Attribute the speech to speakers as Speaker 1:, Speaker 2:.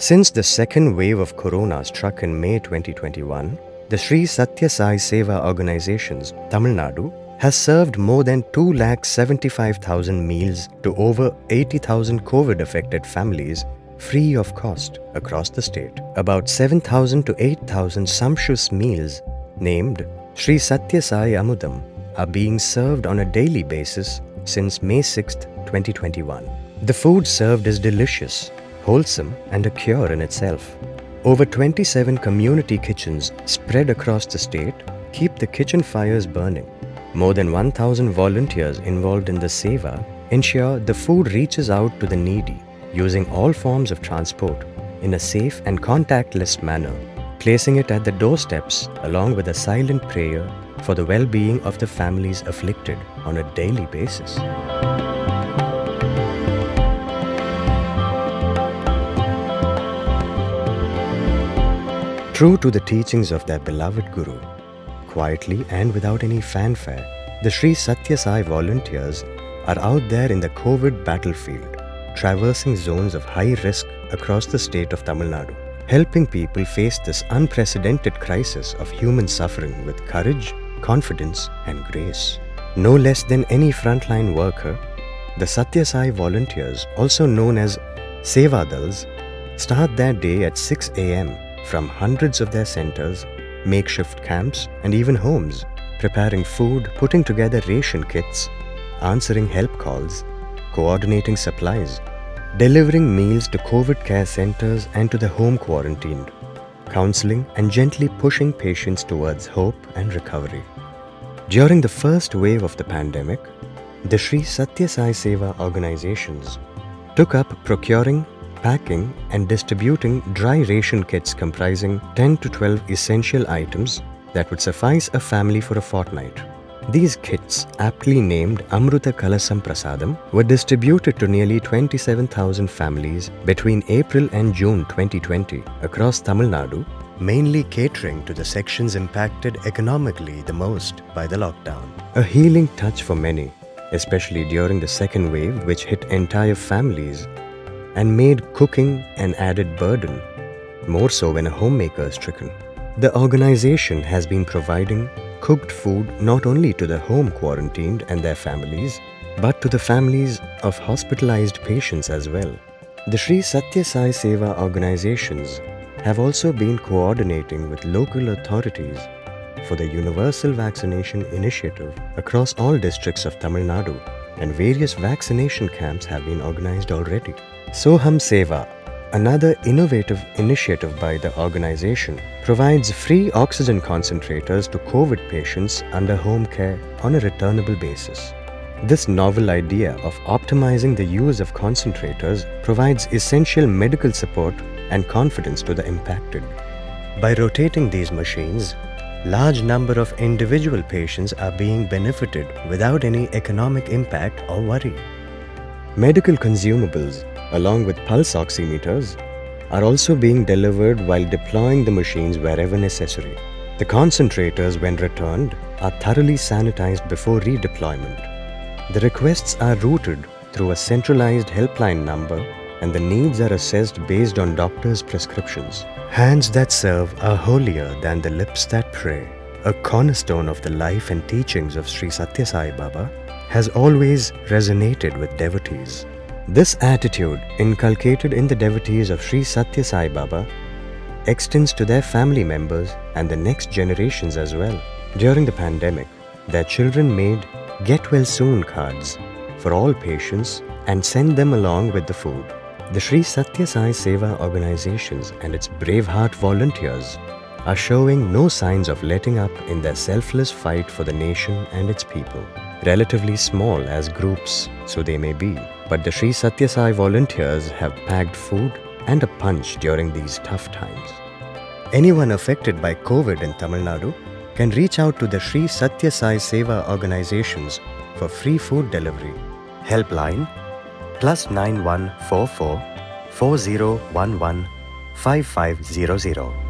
Speaker 1: Since the second wave of corona struck in May 2021, the Sri Sathya Sai Seva organizations, Tamil Nadu, has served more than 2,75,000 meals to over 80,000 COVID affected families free of cost across the state. About 7,000 to 8,000 sumptuous meals named Sri Sathya Sai Amudham are being served on a daily basis since May 6, 2021. The food served is delicious, wholesome, and a cure in itself. Over 27 community kitchens spread across the state keep the kitchen fires burning. More than 1,000 volunteers involved in the Seva ensure the food reaches out to the needy using all forms of transport in a safe and contactless manner, placing it at the doorsteps along with a silent prayer for the well being of the families afflicted on a daily basis. True to the teachings of their beloved Guru, quietly and without any fanfare, the Sri Sathya Sai volunteers are out there in the COVID battlefield, traversing zones of high risk across the state of Tamil Nadu, helping people face this unprecedented crisis of human suffering with courage, confidence, and grace. No less than any frontline worker, the Sathya Sai volunteers, also known as Sevadals, start their day at 6 a.m. from hundreds of their centers, makeshift camps, and even homes, preparing food, putting together ration kits, answering help calls, coordinating supplies, delivering meals to COVID care centers and to the home quarantined, counseling and gently pushing patients towards hope and recovery. During the first wave of the pandemic, the Sri Sathya Sai Seva organizations took up procuring, packing, and distributing dry ration kits comprising 10 to 12 essential items that would suffice a family for a fortnight. These kits, aptly named Amruta Kalasam Prasadam, were distributed to nearly 27,000 families between April and June 2020 across Tamil Nadu, mainly catering to the sections impacted economically the most by the lockdown. A healing touch for many, especially during the second wave, which hit entire families and made cooking an added burden, more so when a homemaker is stricken. The organization has been providing cooked food not only to the home quarantined and their families, but to the families of hospitalized patients as well. The Sri Sathya Sai Seva organizations have also been coordinating with local authorities for the Universal Vaccination Initiative across all districts of Tamil Nadu and various vaccination camps have been organized already. Soham Seva, another innovative initiative by the organization, provides free oxygen concentrators to COVID patients under home care on a returnable basis. This novel idea of optimizing the use of concentrators provides essential medical support and confidence to the impacted. By rotating these machines, large number of individual patients are being benefited without any economic impact or worry. Medical consumables along with pulse oximeters are also being delivered while deploying the machines wherever necessary. The concentrators when returned are thoroughly sanitized before redeployment. The requests are routed through a centralized helpline number and the needs are assessed based on doctors' prescriptions. Hands that serve are holier than the lips that pray. A cornerstone of the life and teachings of Sri Sathya Sai Baba has always resonated with devotees. This attitude, inculcated in the devotees of Sri Sathya Sai Baba, extends to their family members and the next generations as well. During the pandemic, their children made Get Well Soon cards for all patients and sent them along with the food. The Sri Sathya Sai Seva organizations and its braveheart volunteers are showing no signs of letting up in their selfless fight for the nation and its people. Relatively small as groups, so they may be, but the Sri Sathya Sai volunteers have packed food and a punch during these tough times. Anyone affected by COVID in Tamil Nadu can reach out to the Sri Sathya Sai Seva organizations for free food delivery. Helpline plus 9144 4011 5500.